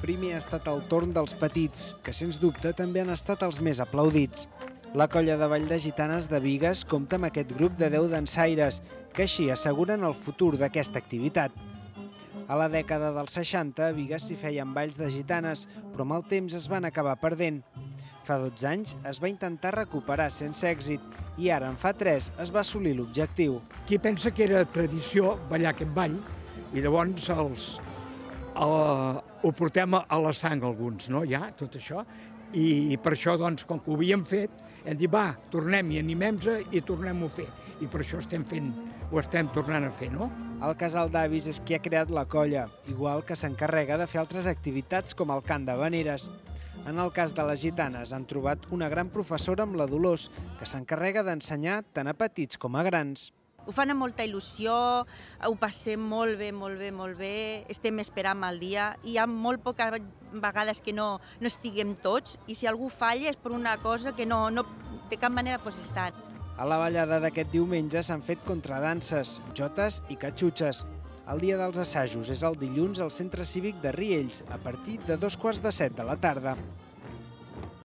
Primer ha estat el torn dels petits, que sens dubte també han estat els més aplaudits. La colla de Vall de Gitanes de Vigues compta amb aquest grup de 10 dansaires, que així asseguren el futur d'aquesta activitat. A la dècada dels 60, a Vigues s'hi feien balls de gitanes, però amb el temps es van acabar perdent. Fa 12 anys es va intentar recuperar sense èxit i ara, en fa 3, es va assolir l'objectiu. Qui pensa que era tradició ballar aquest ball i llavors els, el, ho portem a, la sang alguns, no? Ja, tot això. I, i per això, doncs, com que ho havíem fet, hem dit, va, tornem i animem-nos i tornem-ho a fer. I per això estem fent, ho estem tornant a fer, no? El casal d'avis és qui ha creat la colla, igual que s'encarrega de fer altres activitats com el cant de veneres. En el cas de les gitanes han trobat una gran professora amb la Dolors, que s'encarrega d'ensenyar tant a petits com a grans. Ho fan amb molta il·lusió, ho passem molt bé, molt bé, molt bé, estem esperant el dia. Hi ha molt poques vegades que no, no estiguem tots i si algú falla és per una cosa que no, no de cap manera pot estar. A la ballada d'aquest diumenge s'han fet contradanses, jotes i catxutxes. El dia dels assajos és el dilluns al Centre Cívic de Riells, a partir de dos quarts de set de la tarda.